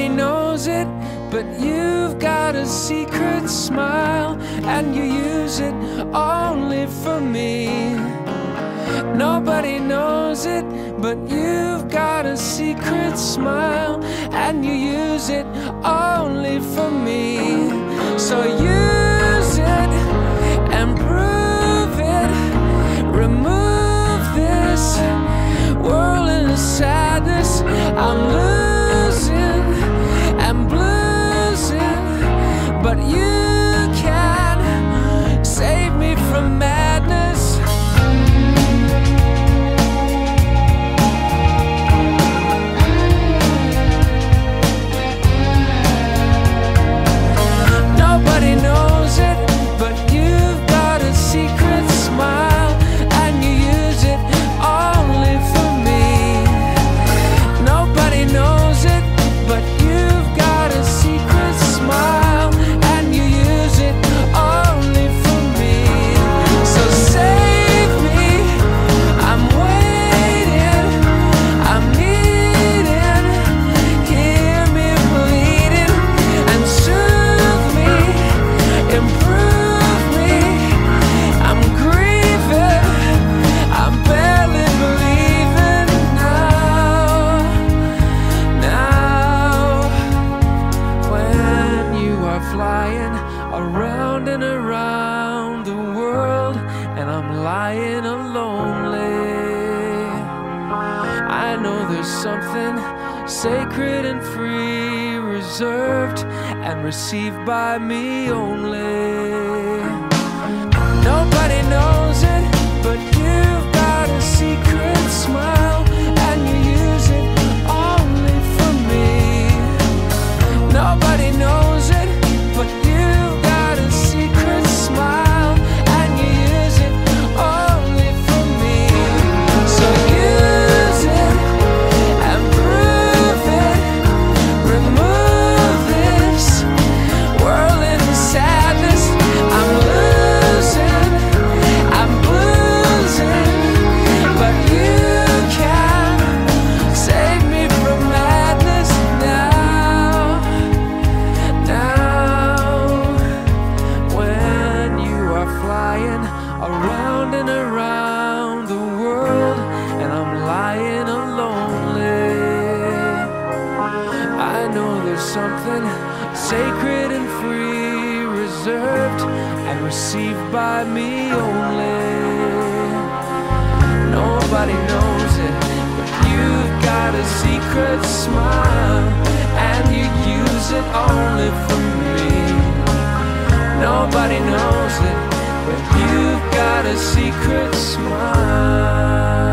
Nobody knows it, but you've got a secret smile and you use it only for me. Nobody knows it, but you've got a secret smile and you use it only for me. So use it and prove it. Remove this sadness. I'm losing. there's something sacred and free, reserved and received by me only. Nobody knows it, but you've got a secret smile. secret smile, and you use it only for me. Nobody knows it, but you've got a secret smile.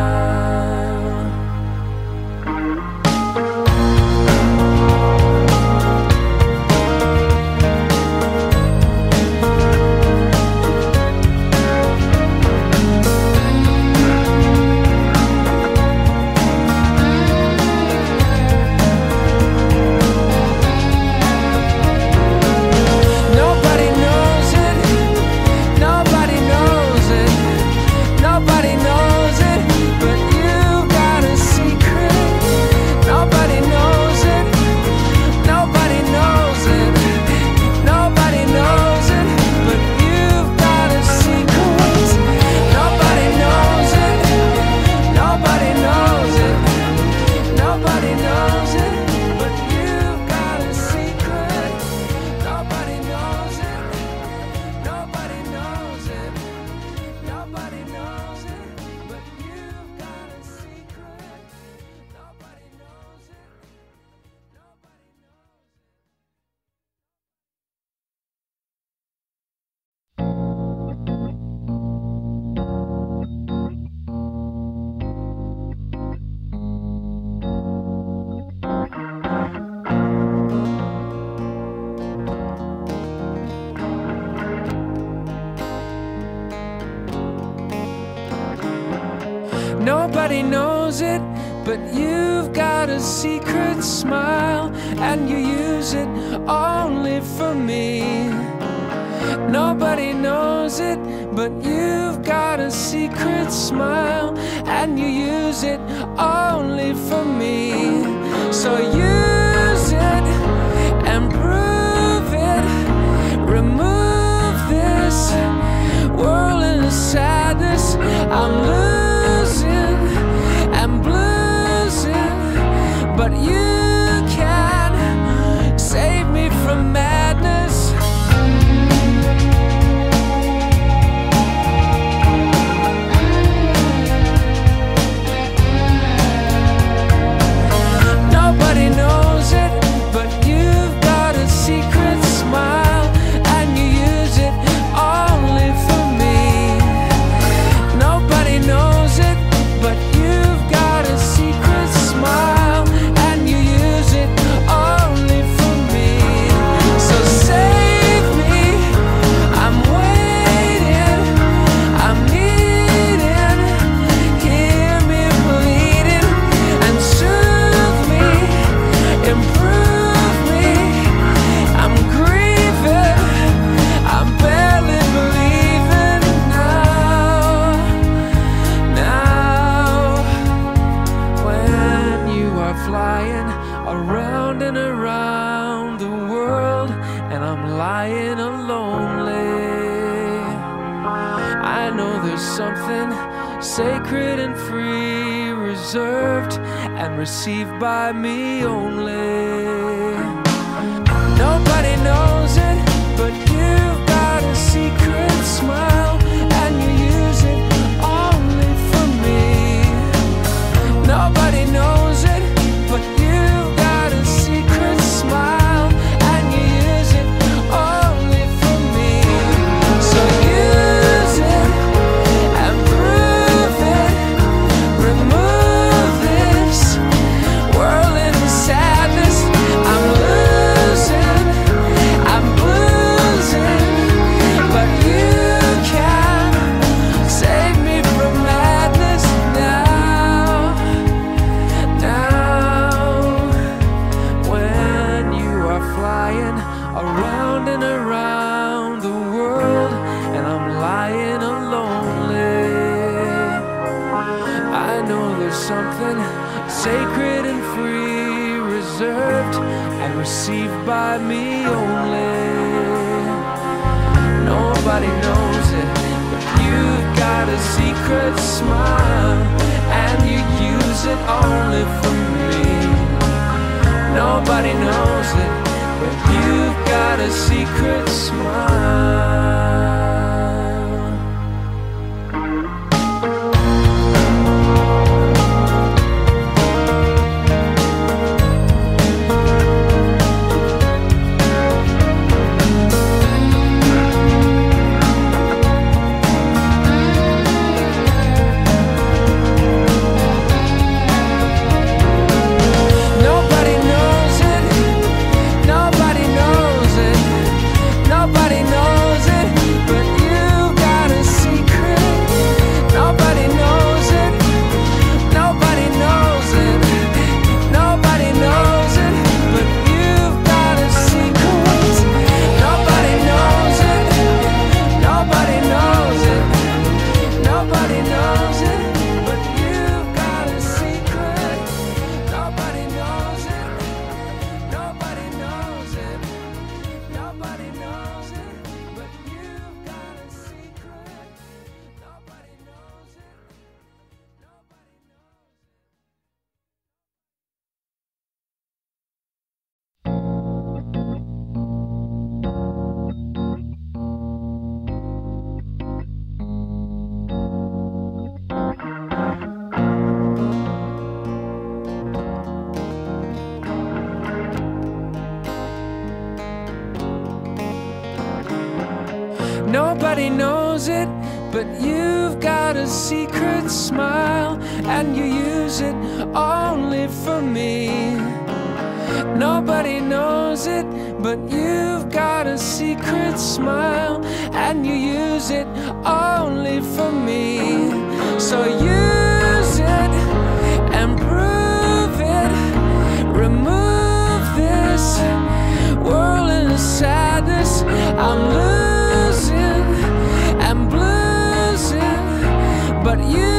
But you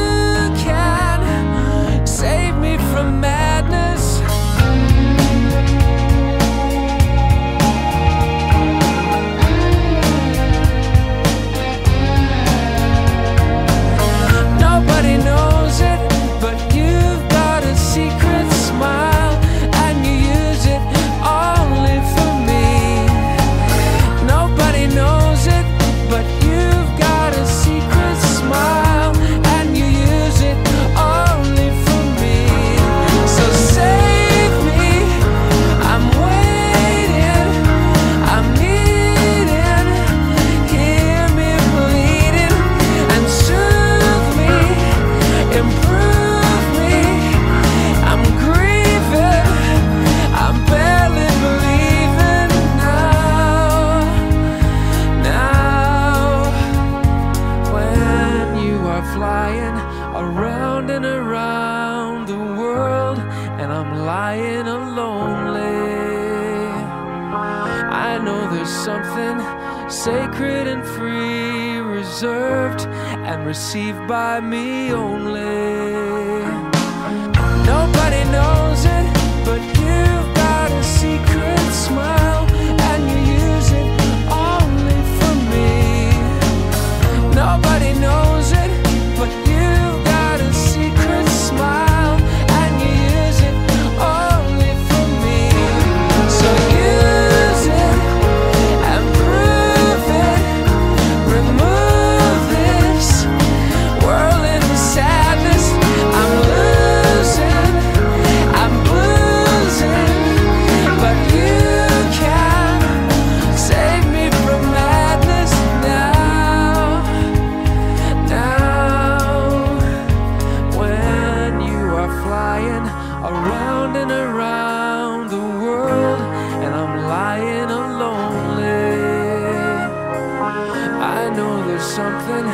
something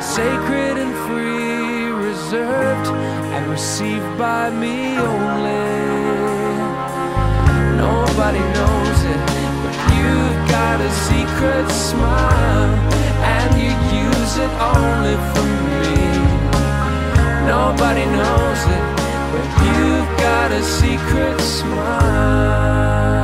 sacred and free, reserved and received by me only. Nobody knows it, but you've got a secret smile, and you use it only for me. Nobody knows it, but you've got a secret smile.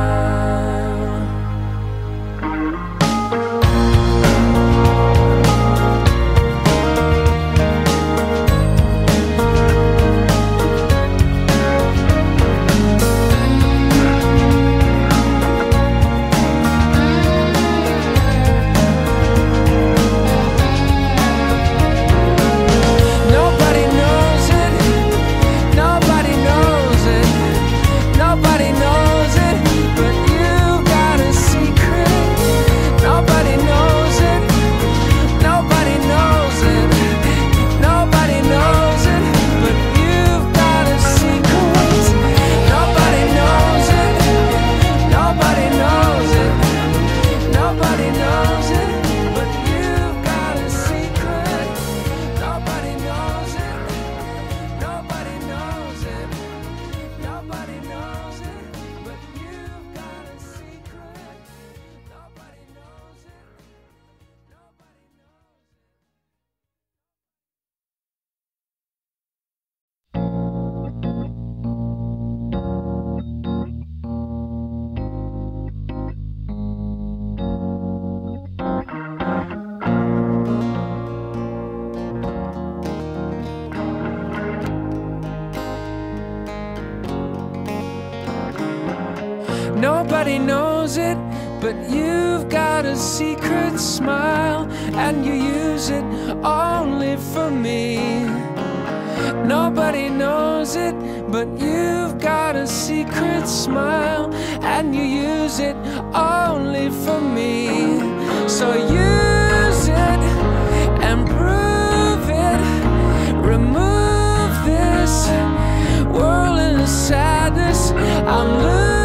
Nobody knows it, but you've got a secret smile and you use it only for me. Nobody knows it, but you've got a secret smile and you use it only for me. So use it and prove it. Remove this sadness. I'm losing.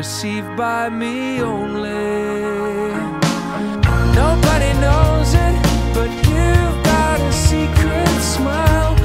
received by me only. Nobody knows it, but you've got a secret smile.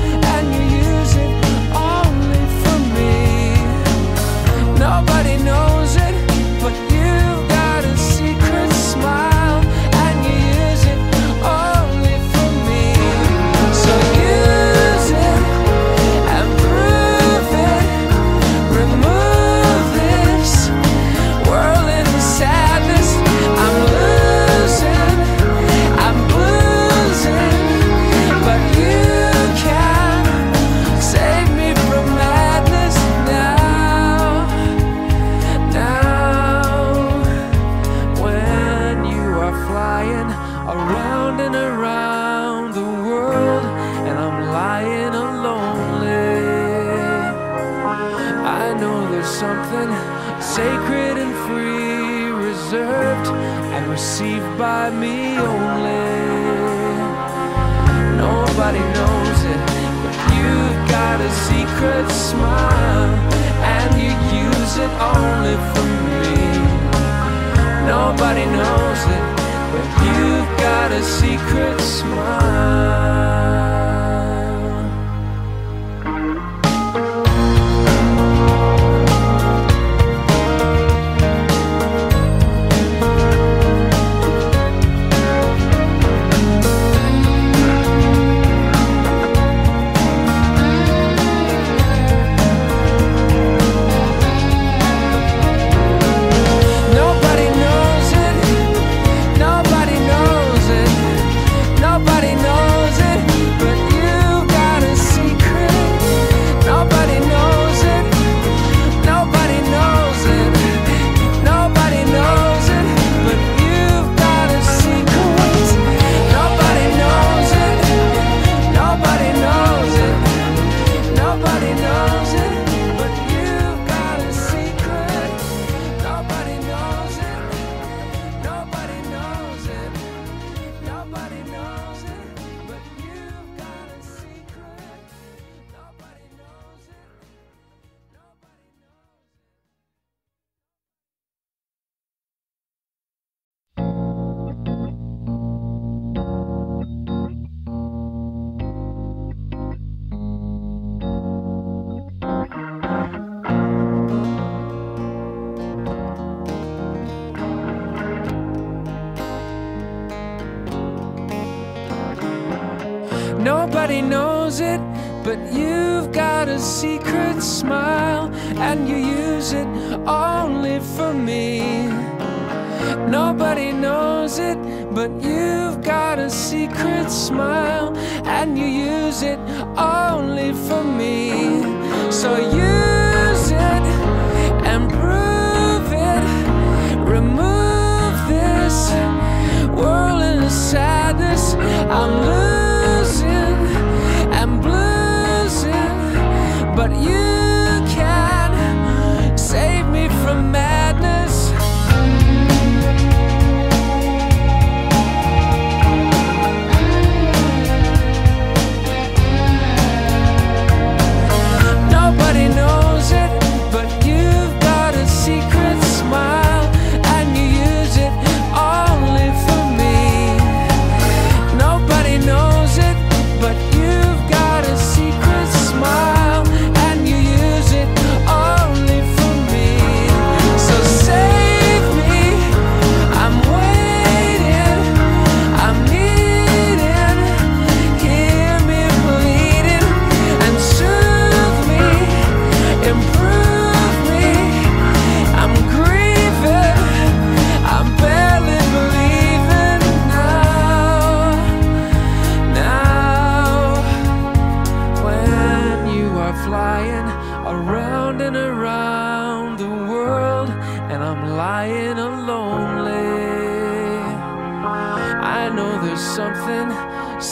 But you've got a secret smile, and you use it only for me. Nobody knows it, but you've got a secret smile, and you use it only for me. So use it and prove it. Remove this sadness. I'm losing.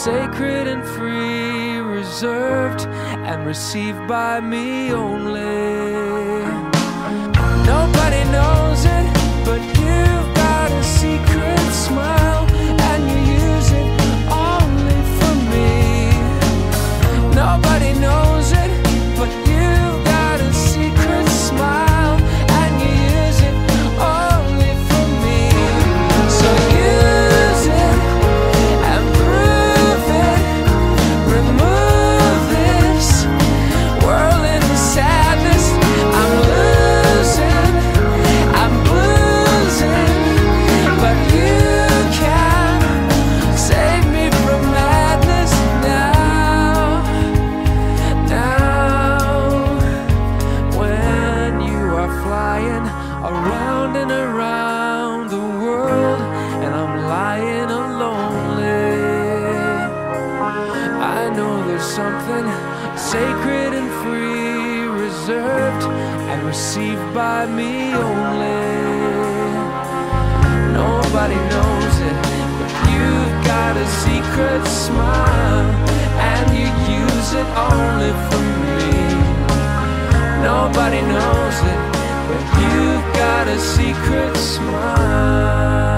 sacred and free, reserved and received by me only. Nobody knows it, but you've got a secret smile. secret smile, and you use it only for me. Nobody knows it, but you've got a secret smile.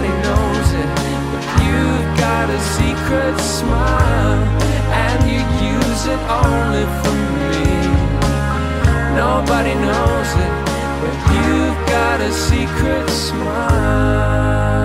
nobody knows it. But you've got a secret smile, and you use it only for me. Nobody knows it, but you've got a secret smile.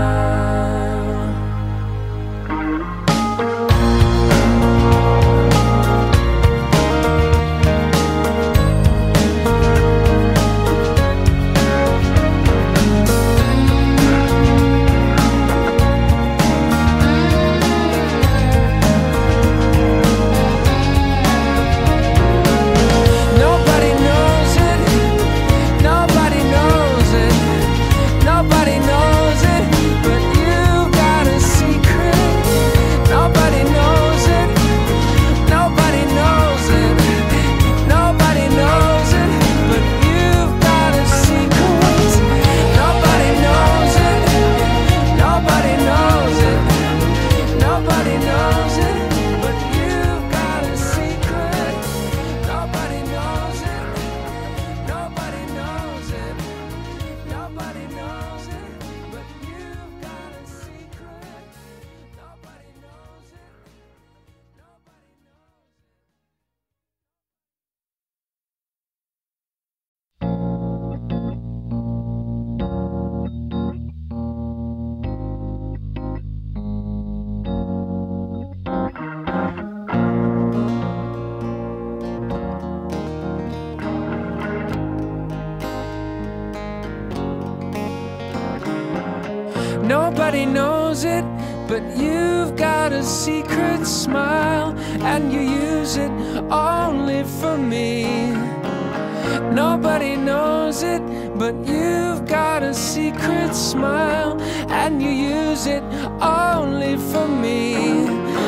use it only for me.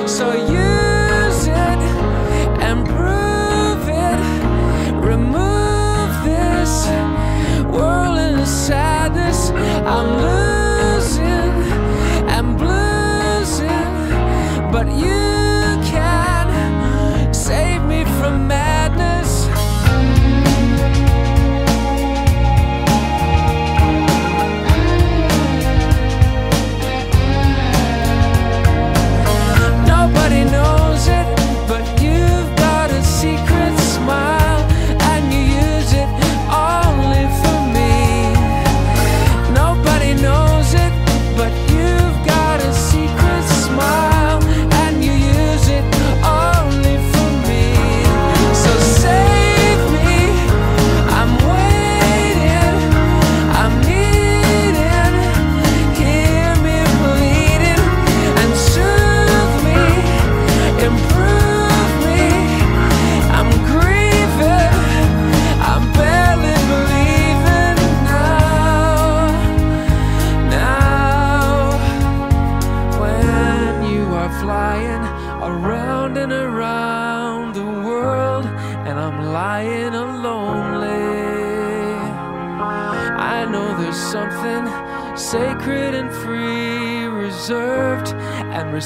So use it and prove it. Remove this whirling sadness. I'm losing.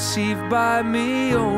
received by me oh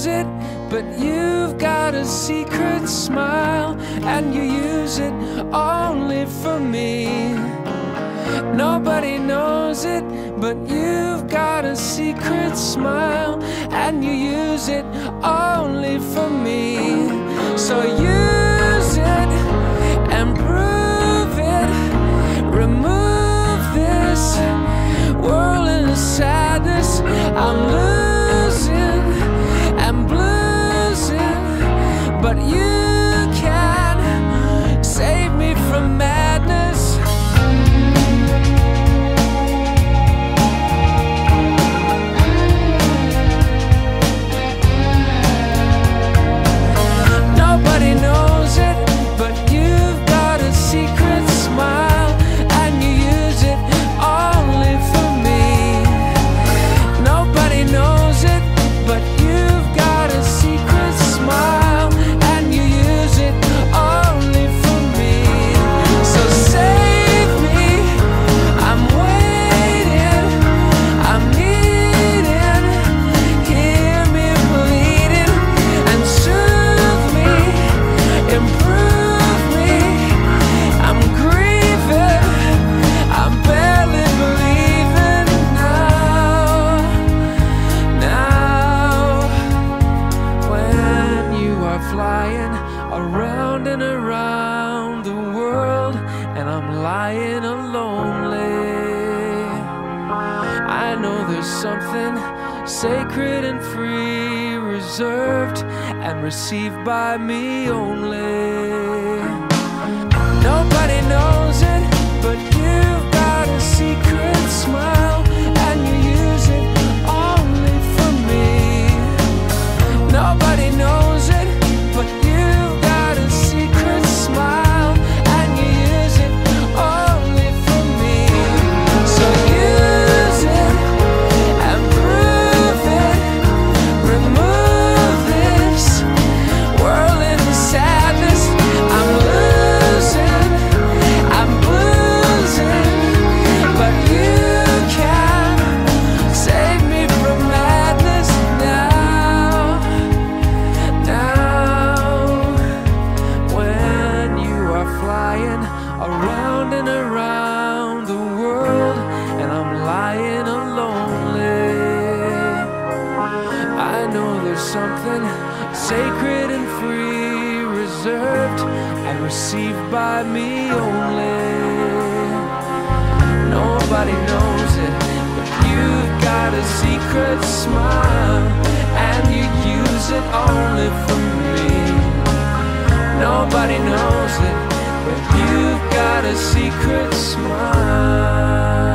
knows it, but you've got a secret smile and you use it only for me. Nobody knows it, but you've got a secret smile and you use it only for me. So use it and prove it. Remove this whirling sadness. I'm losing. something sacred and free, reserved and received by me only. Nobody knows it, but you've got a secret smile. inside me only. Nobody knows it, but you've got a secret smile, and you use it only for me. Nobody knows it, but you've got a secret smile.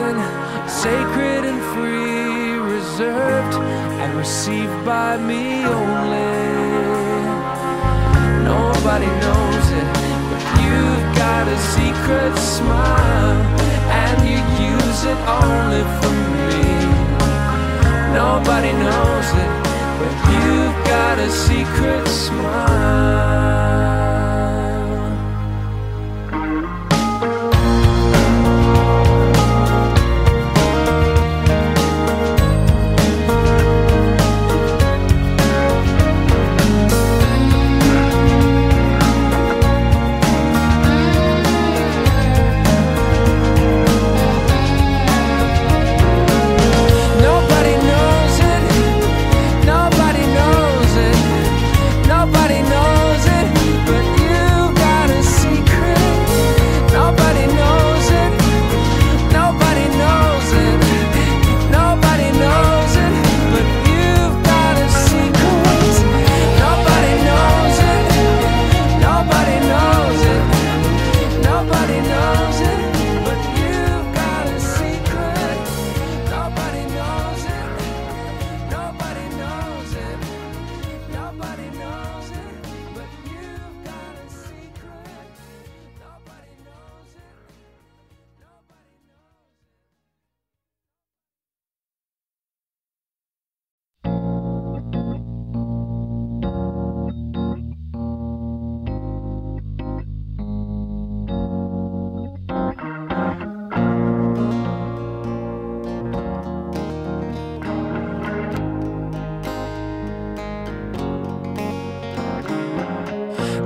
heaven, sacred and free, reserved and received by me only. Nobody knows it, but you've got a secret smile, and you use it only for me. Nobody knows it, but you've got a secret smile.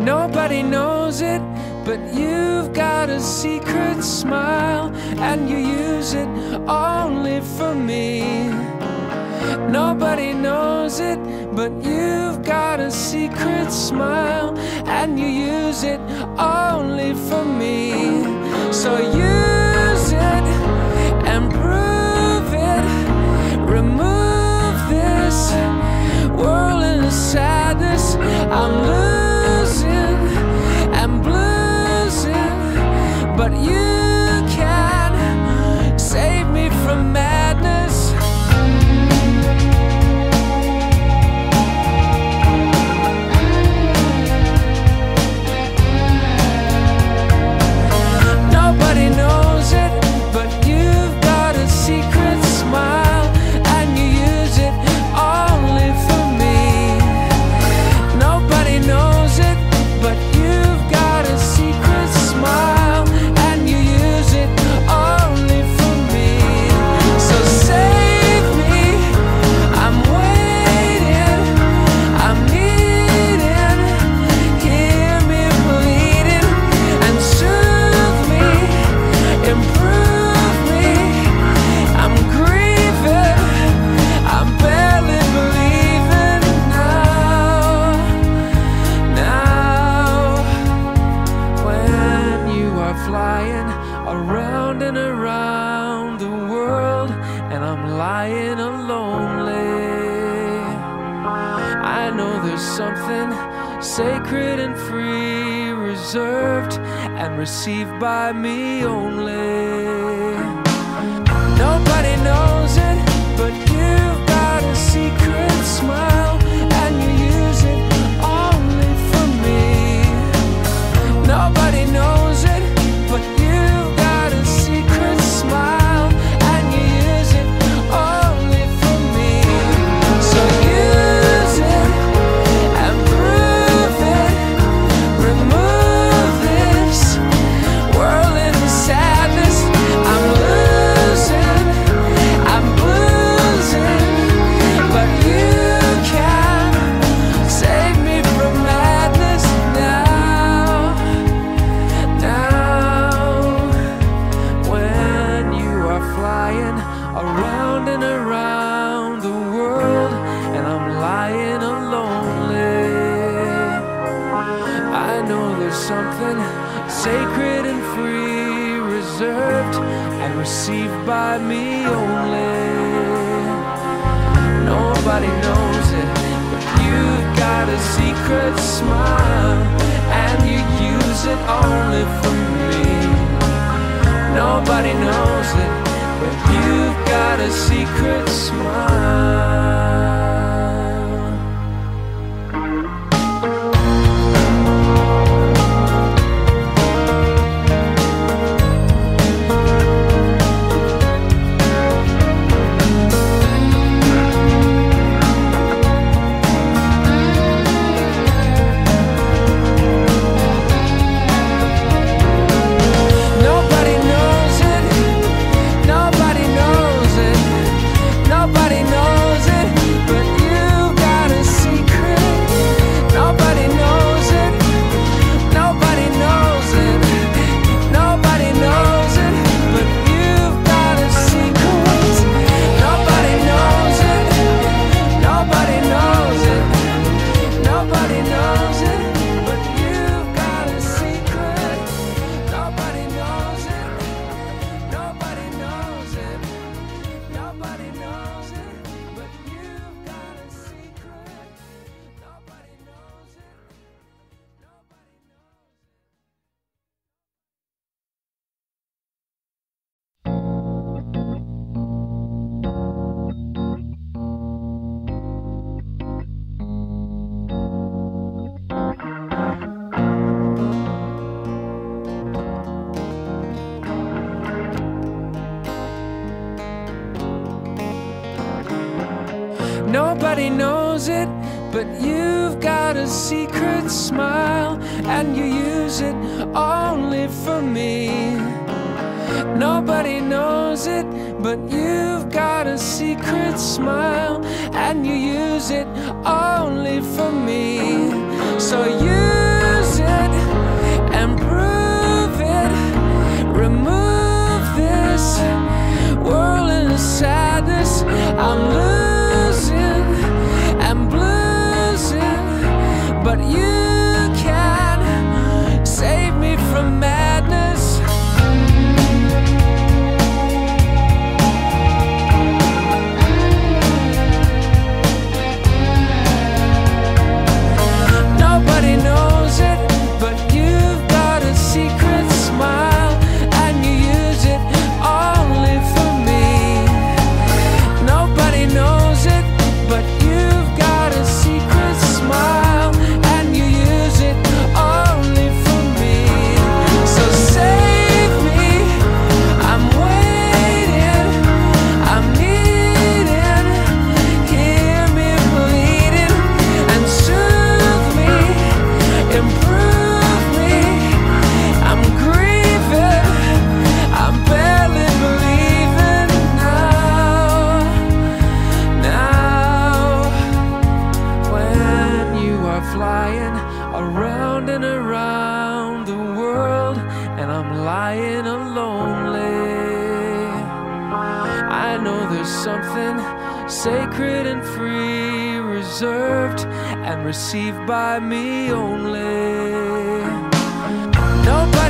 Nobody knows it, but you've got a secret smile, and you use it only for me. Nobody knows it, but you've got a secret smile, and you use it only for me. So use it and prove it. Remove this sadness. I'm losing. but you by me it, but you've got a secret smile, and you use it only for me. Nobody knows it, but you've got a secret smile, and you use it only for me. So use it and prove it. Remove this sadness. I'm losing. you. sacred and free, reserved and received by me only. Nobody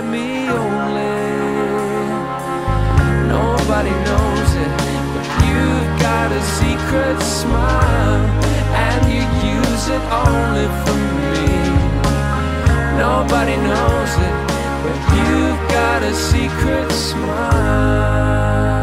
but me only. Nobody knows it, but you've got a secret smile, and you use it only for me. Nobody knows it, but you've got a secret smile.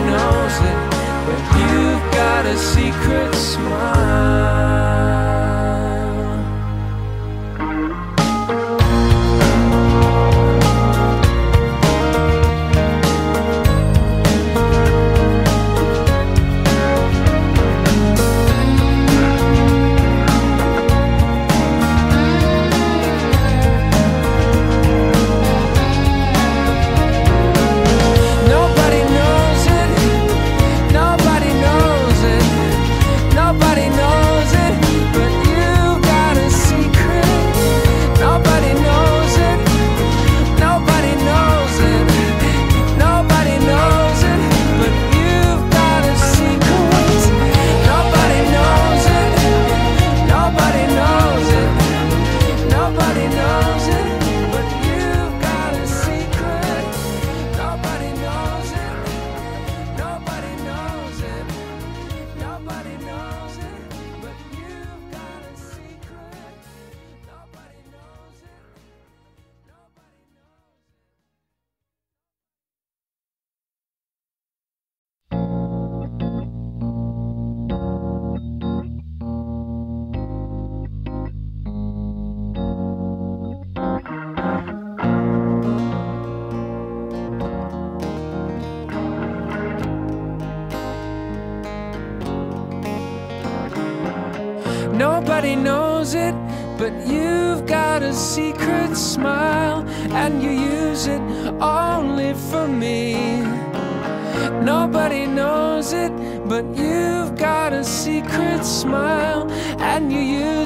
Knows it, but you've got a secret smile.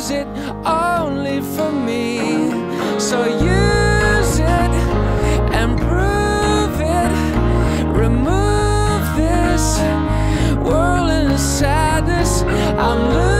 use it only for me. So use it and prove it. Remove this whirling sadness. I'm losing.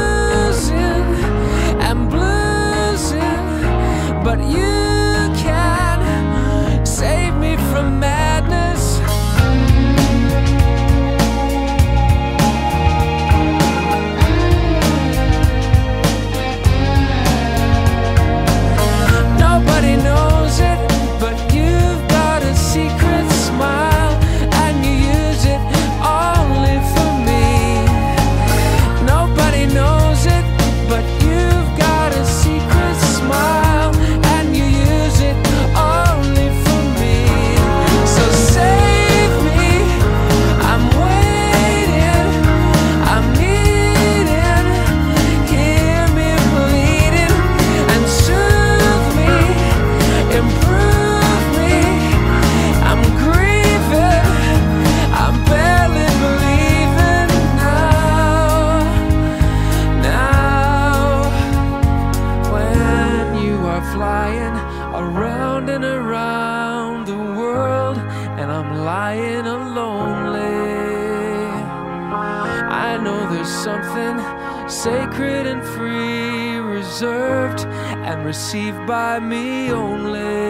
Received by me only.